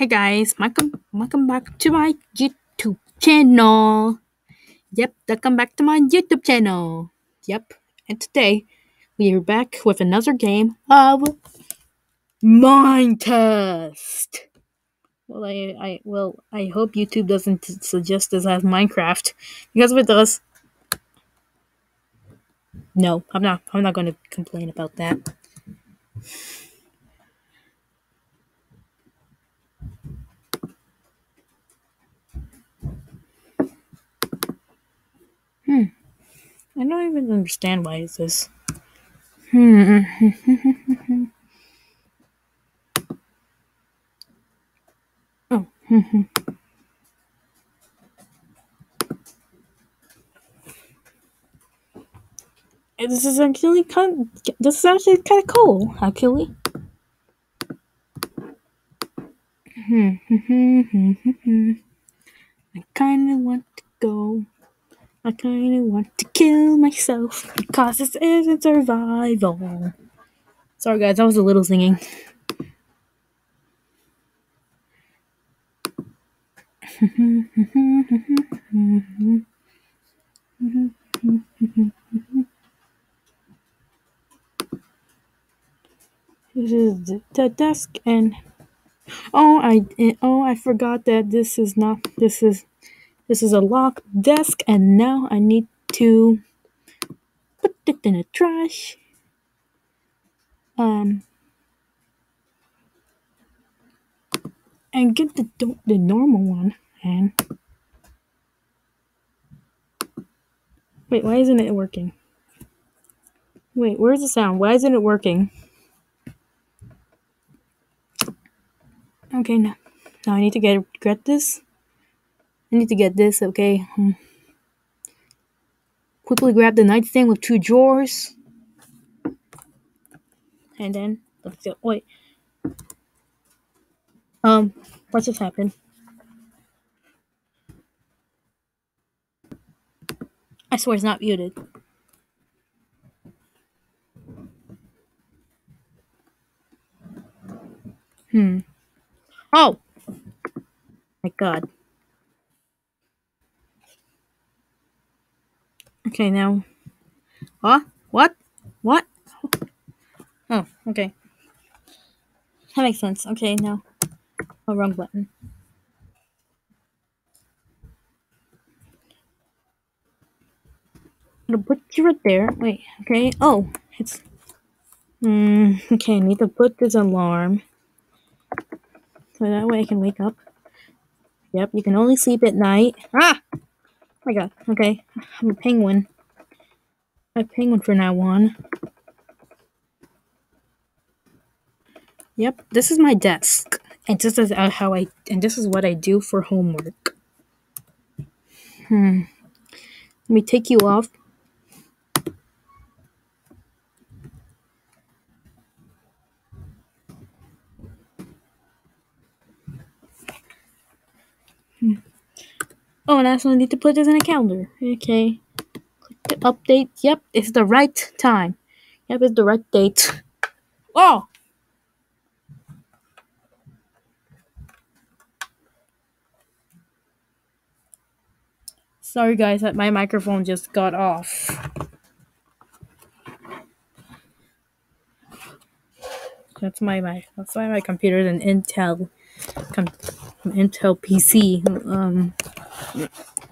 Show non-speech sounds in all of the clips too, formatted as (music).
Hey guys, welcome welcome back to my YouTube channel. Yep, welcome back to my YouTube channel. Yep, and today we are back with another game of Test. Well, I, I well, I hope YouTube doesn't suggest this as Minecraft because if it does, no, I'm not. I'm not going to complain about that. Hmm. I don't even understand why is this. Hmm. oh. this is actually kind. Of, this is actually kind of cool, actually. (laughs) I kind of want to go. I kind of want to kill myself because this isn't survival. Sorry, guys, that was a little singing. this is the desk and oh i oh i forgot that this is not this is this is a locked desk and now i need to put it in the trash. Um and get the the normal one and wait why isn't it working? Wait where's the sound? Why isn't it working? Okay now now i need to get get this i need to get this okay hmm. quickly grab the nightstand with two drawers and then let's go wait um what just happened I swear it's not muted. Hmm. Oh! My god. Okay, now. Huh? What? What? Oh, okay. That makes sense. Okay, now. Oh, wrong button. Gonna put you right there. Wait, okay. Oh, it's. Hmm. Okay, I need to put this alarm. So that way I can wake up. Yep, you can only sleep at night. Ah! My god. Okay. I'm a penguin. I'm a penguin for now on. Yep, this is my desk. And this is how I and this is what I do for homework. Hmm. Let me take you off. Oh, and I also need to put this in a calendar. Okay. Click to update. Yep, it's the right time. Yep, it's the right date. Oh! Sorry guys, my microphone just got off. That's my, my that's why my computer is an Intel com, Intel PC. Um,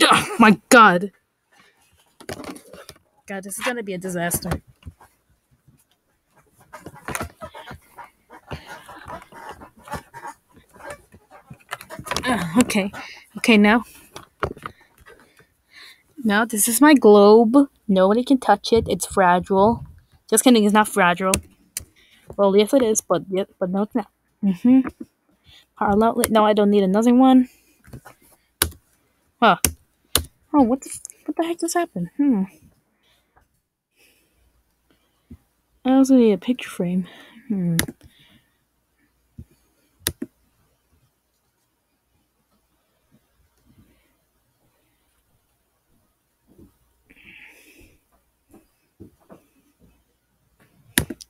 oh my God, God, this is gonna be a disaster. Uh, okay, okay now. Now this is my globe. Nobody can touch it. It's fragile. Just kidding. It's not fragile. Well, yes, it is, but yeah, but no, it's not. Power outlet. No, I don't need another one. Huh. Oh, what the, what the heck just happened? Hmm. I also need a picture frame. Hmm.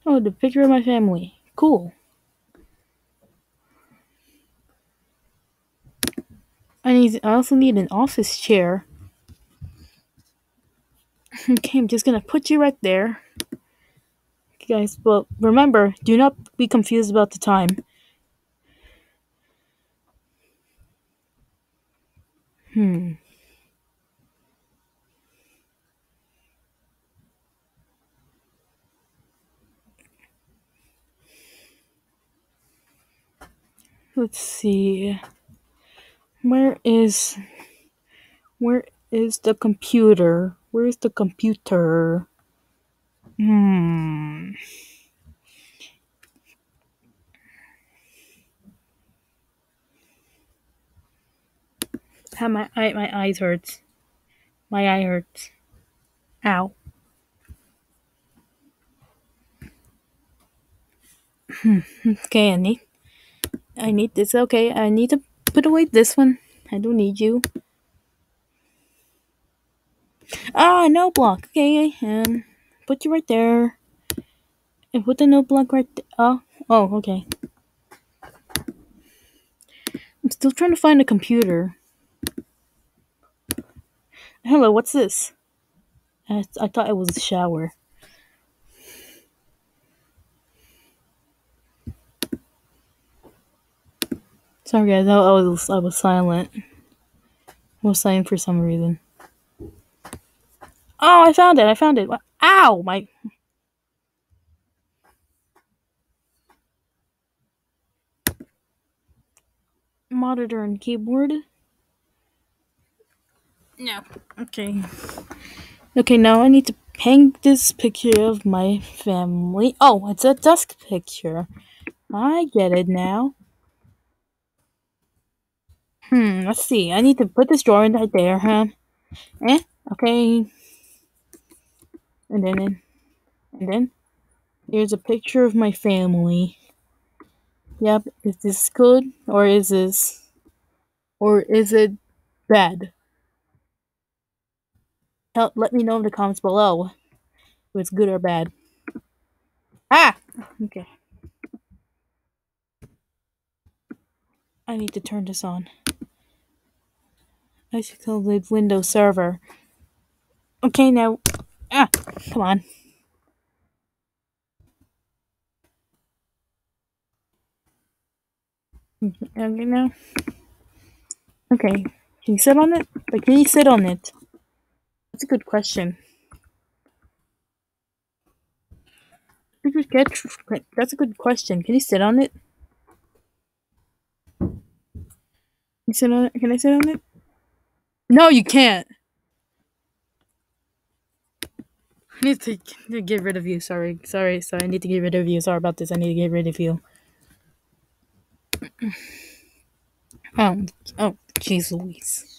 Oh, the picture of my family. Cool. I need. I also need an office chair. (laughs) Okay, I'm just gonna put you right there. Okay, guys, but remember, do not be confused about the time. Hmm. Let's see. Where is where is the computer? Where is the computer? Hmm. My eye my eyes hurts. My eye hurts. Ow. (laughs) okay, I need I need this. Okay, I need to put away this one. I don't need you. Ah, no block. Okay, and put you right there. And put the no block right there. Oh, oh, okay. I'm still trying to find a computer. Hello, what's this? I, I thought it was a shower. Sorry guys, I, I was I was silent. I was silent for some reason. Oh, I found it! I found it! Ow! My monitor and keyboard. No. Okay. Okay, now I need to hang this picture of my family. Oh, it's a desk picture. I get it now. Hmm, let's see. I need to put this drawing right there, huh? Eh? Okay. And then, and then, here's a picture of my family. Yep, is this good? Or is this, or is it bad? Help, let me know in the comments below if it's good or bad. Ah! Okay. I need to turn this on. I should call the Windows server. Okay, now. Ah! Come on. Okay, now. Okay. Can you sit on it? Like, can you sit on it? That's a good question. That's a good question. Can you sit on it? Sit on it? Can I sit on it? No, you can't. I need to, to get rid of you. Sorry, sorry, sorry. I need to get rid of you. Sorry about this. I need to get rid of you. (clears throat) Oh, oh, jeez Louise.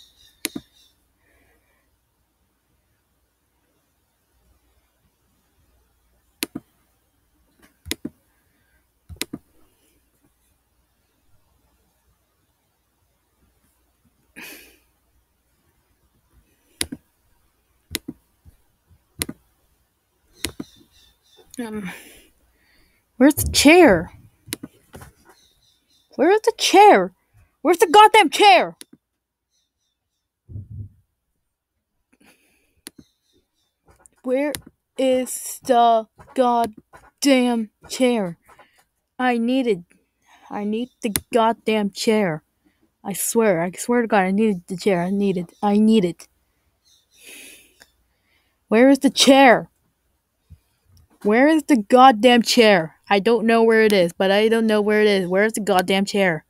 Um, where's the chair? Where's the chair? Where's the goddamn chair? Where is the goddamn chair? I needed. I need the goddamn chair. I swear, I swear to God, I needed the chair. I need it. I need it. Where is the chair? Where is the goddamn chair? I don't know where it is, but I don't know where it is. Where is the goddamn chair?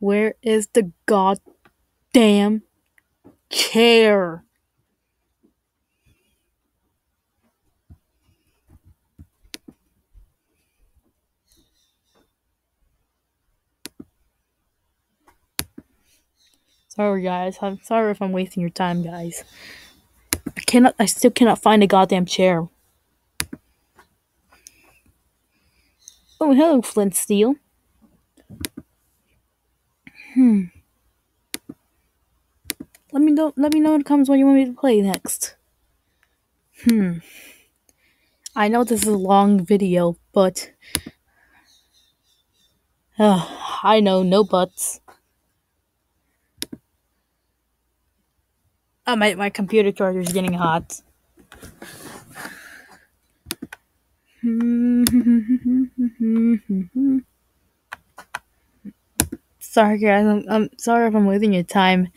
Where is the goddamn chair? Sorry, guys. I'm sorry if I'm wasting your time, guys. I cannot. I still cannot find a goddamn chair. Oh, hello, Flint Steel. Hmm. Let me know. Let me know in the comments what you want me to play next. Hmm. I know this is a long video, but uh, I know no buts. Oh, my, my computer charger is getting hot. (laughs) sorry, guys. I'm, I'm sorry if I'm losing your time.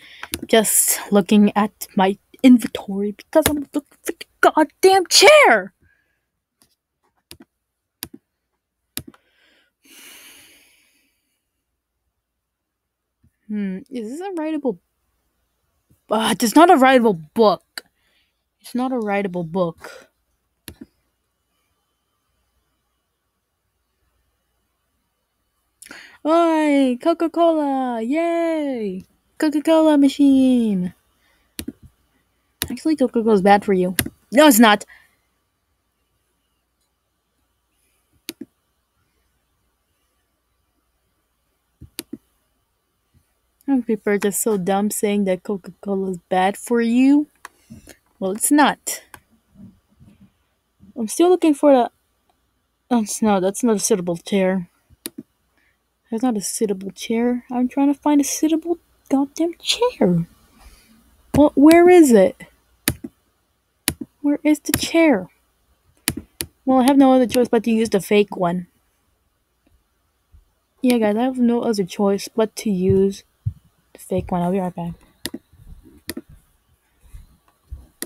Just looking at my inventory because I'm looking for the goddamn chair. Hmm, is this a writable? Uh, it's not a writable book. It's not a writable book. Oi, Coca Cola! Yay! Coca Cola machine! Actually, Coca Cola is bad for you. No, it's not. People are just so dumb saying that Coca Cola is bad for you. Well, it's not. I'm still looking for the. Oh, no, that's not a suitable chair. That's not a suitable chair. I'm trying to find a suitable goddamn chair. Well, where is it? Where is the chair? Well, I have no other choice but to use the fake one. Yeah, guys, I have no other choice but to use fake one. I'll be right back.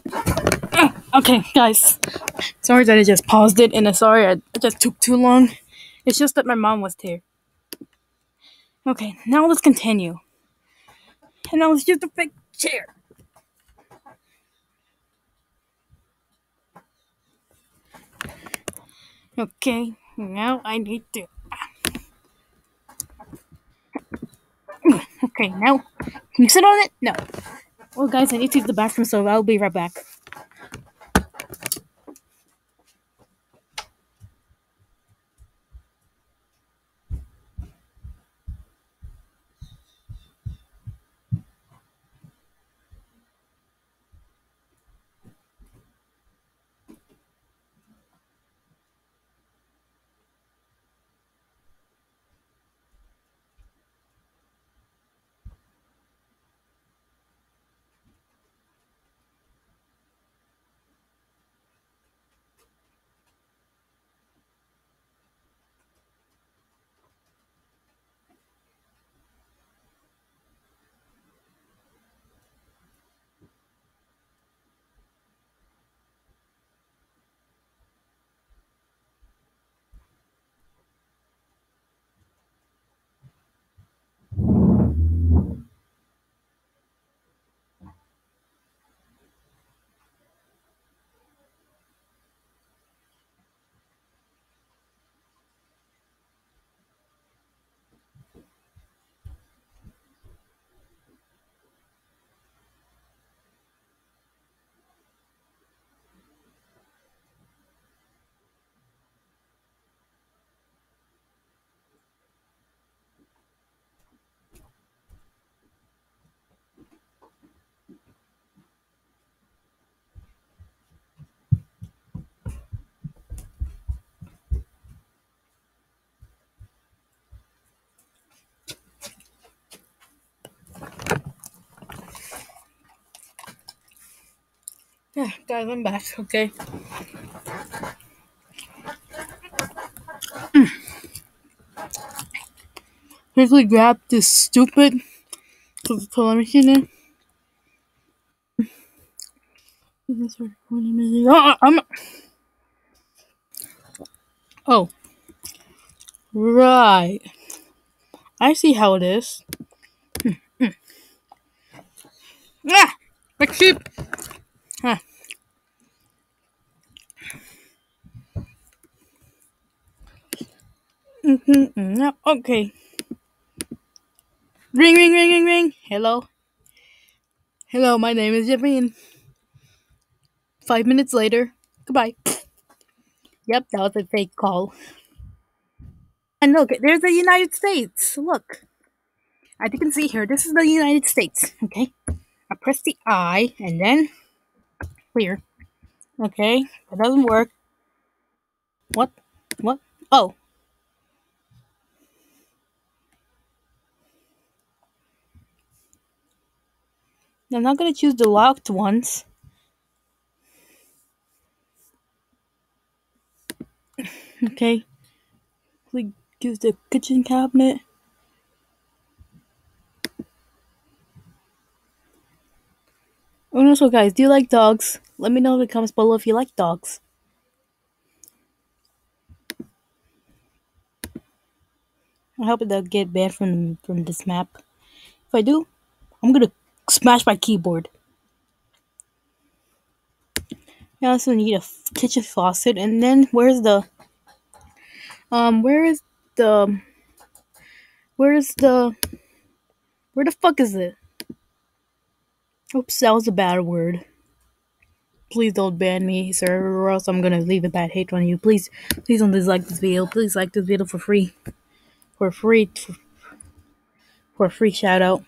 Mm, okay, guys. Sorry that I just paused it, and I sorry I just took too long. It's just that my mom was here. Okay, now let's continue. And now let's use the fake chair. Okay, now I need to. Okay, now can you sit on it? No. Well, guys, I need to use the bathroom, so I'll be right back. Yeah, guys, I'm back. Okay. Mm. Quickly grab this stupid Coca-Cola machine. Oh, I'm. Oh. Right. I see how it is. Mm, mm. Ah! My sheep! Ah. Mm-hmm. No, okay. Ring, ring, ring, ring, ring. Hello. Hello, my name is Javine. Five minutes later. Goodbye. Yep, that was a fake call. And look, there's the United States. Look. As you can see here, this is the United States. Okay. I press the I and then clear. Okay. That doesn't work. What? What? Oh. I'm not gonna choose the locked ones. Okay. We use the kitchen cabinet. Oh, and also, guys, do you like dogs? Let me know in the comments below if you like dogs. I hope it doesn't get banned from from this map. If I do, I'm gonna smash my keyboard. I also need a kitchen faucet, and then where's the um where is the where's the where the fuck is it? Oops, that was a bad word. Please don't ban me, sir, or else I'm gonna leave a bad hate on you. Please, please don't dislike this video. Please like this video for free, for free, for, free shout out.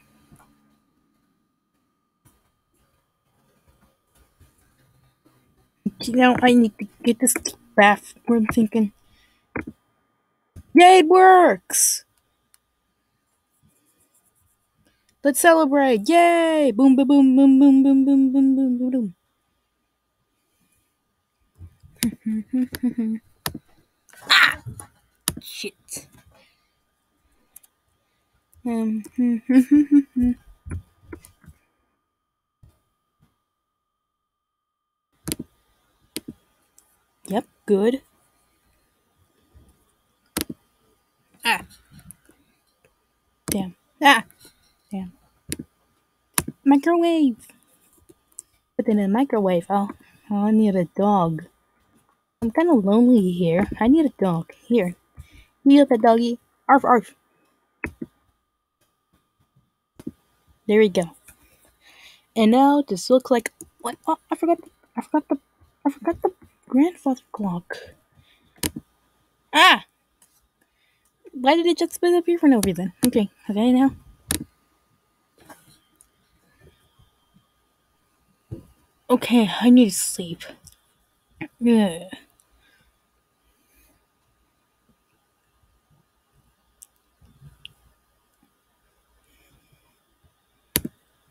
Now I need to get this bath. I'm thinking, yay, it works! Let's celebrate! Yay! Boom, boom, boom, boom, boom, boom, boom, boom, boom, boom, boom. (laughs) ah! Shit. Um. (laughs) Hmm, hmm, hmm, yep, good. Ah. Damn. Ah. Damn. Microwave. Put it in a microwave. Oh, oh, I need a dog. I'm kind of lonely here. I need a dog. Here. You a doggy. Arf, arf. There we go. And now this looks like what? Oh, I forgot. I forgot the. I forgot the grandfather clock. Ah! Why did it just disappear for no reason? Okay, okay now. Okay, I need to sleep. Yeah.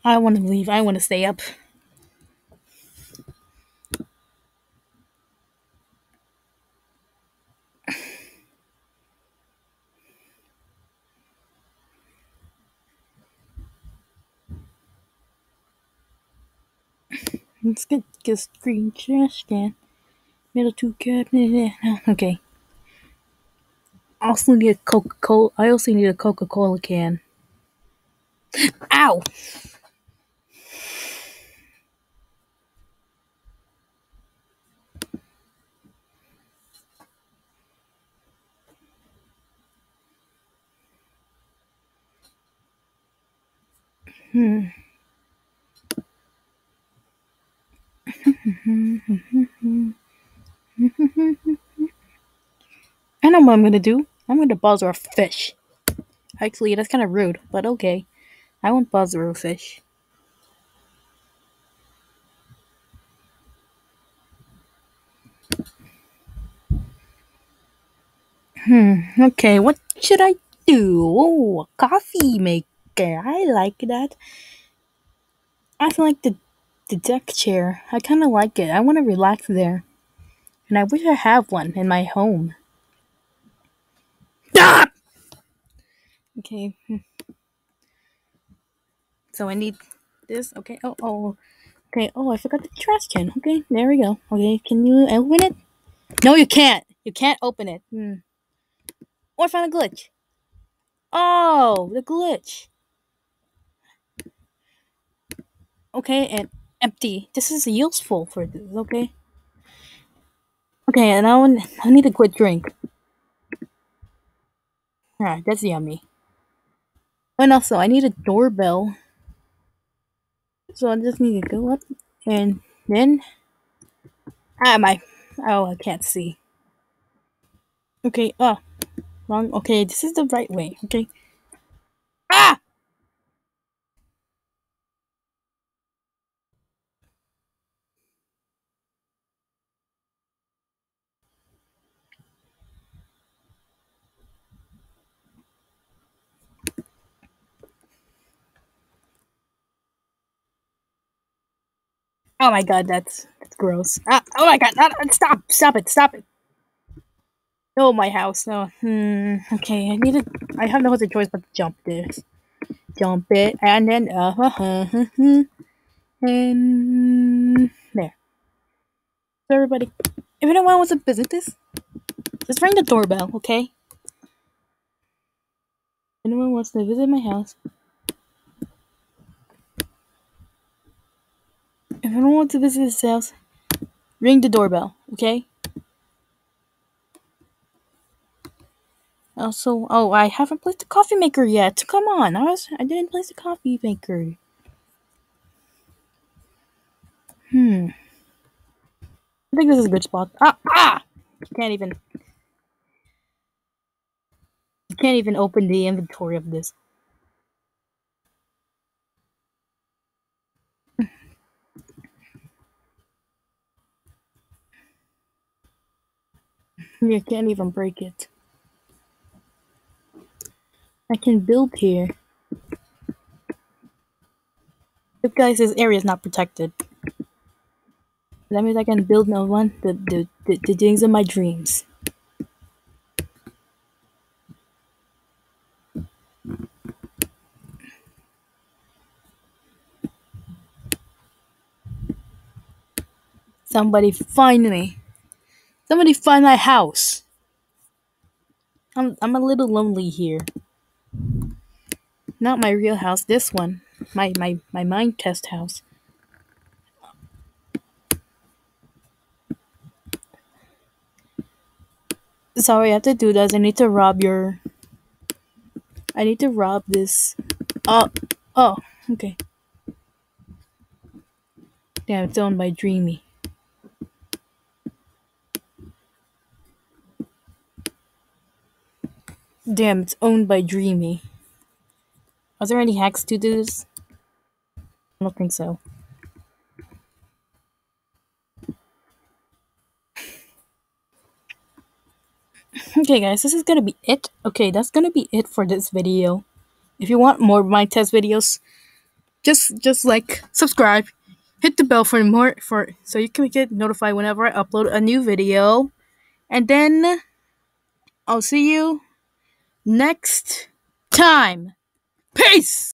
I want to leave. I want to stay up. Let's get this green trash can. Middle two cabinet. (laughs) Okay. Also need a Coca Cola. I also need a Coca Cola can. Ow! Hmm. I know what I'm gonna do. I'm gonna buzzer a fish. Actually, that's kind of rude, but okay. I won't buzzer a fish. Hmm, okay, what should I do? Oh, a coffee maker. I like that. I like the the deck chair. I kind of like it. I want to relax there. And I wish I have one in my home. Ah! Okay. So I need this. Okay. Oh, oh. Okay. Oh, I forgot the trash can. Okay, there we go. Okay, can you open it? No, you can't. You can't open it. Hmm. Oh, I found a glitch. Oh, the glitch. Okay, and empty. This is useful for this, okay? Okay, and now I need a quick drink. Alright, that's yummy. And also, I need a doorbell. So I just need to go up and then. Ah, my. Oh, I can't see. Okay, oh. Wrong. Okay, this is the right way. Okay. Ah! Oh my god, that's that's gross. Ah, oh my god, ah, stop, stop it, stop it. No, my house, no. Hmm, okay, I need to, I have no other choice but to jump this. Jump it, and then, uh, uh, uh, uh, and there. So everybody, if anyone wants to visit this, just ring the doorbell, okay? Anyone wants to visit my house, if anyone wants to visit this house, ring the doorbell, okay? Also, oh, I haven't placed the coffee maker yet. Come on, I was, I didn't place the coffee maker. Hmm. I think this is a good spot. Ah, ah! You can't even. You can't even open the inventory of this. (laughs) You can't even break it. I can build here. Look guys, this area is not protected. That means I can build no one the, the, the, the things of my dreams. Somebody find me. Somebody find my house. I'm I'm a little lonely here. Not my real house, this one. My my my Minetest house. Sorry, I have to do this. I need to rob your I need to rob this. Oh oh, okay. Damn, it's owned by Dreamy. Damn, it's owned by Dreamy. Are there any hacks to this? I don't think so. (laughs) Okay guys, this is gonna be it. Okay, that's gonna be it for this video. If you want more of Minetest videos, just just like subscribe, hit the bell for more for so you can get notified whenever I upload a new video. And then I'll see you next time. Peace!